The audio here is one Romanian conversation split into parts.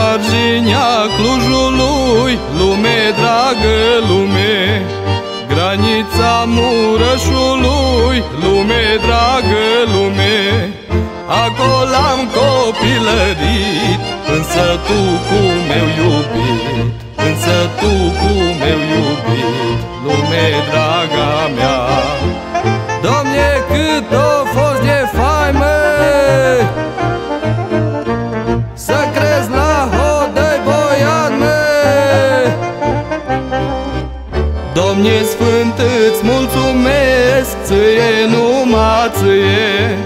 marginea Clujului, lume dragă, lume. Granița Mureșului, lume dragă, lume. Acolo am copilărit, însă tu cu meu iubit. Domne Sfânt, îți mulțumesc, ție numai ție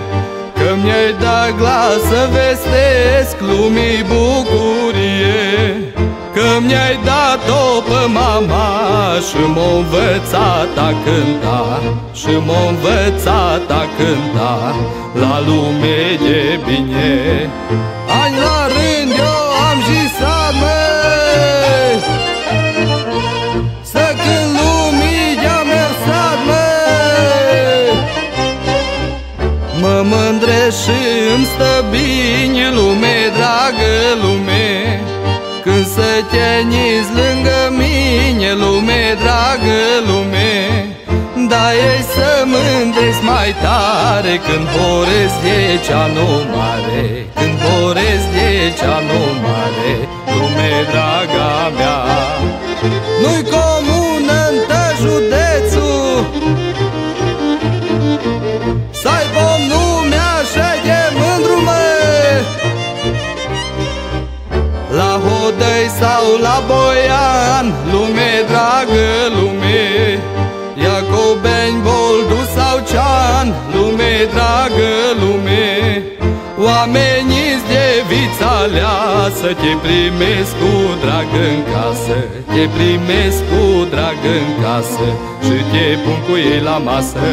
Că mi-ai dat glas să vestesc lumii bucurie. Că mi-ai dat-o pe mama și m-a învățat a cânta Și m-a învățat a cânta la lume de bine stă bine lume, dragă lume. Când să te nizi lângă mine, lume, dragă lume. Da ei să mândresc mai tare Când voresc de cea nu mare Când voresc de cea nu mare Lume, draga mea. Nu-i comună în județul La Hodăi sau la Boian Lume, dragă lume. Iacobeni, Boldu sau Cean Lume, dragă lume. Oamenii de vița să Te primesc cu drag în casă. Te primesc cu drag în casă Și te pun cu ei la masă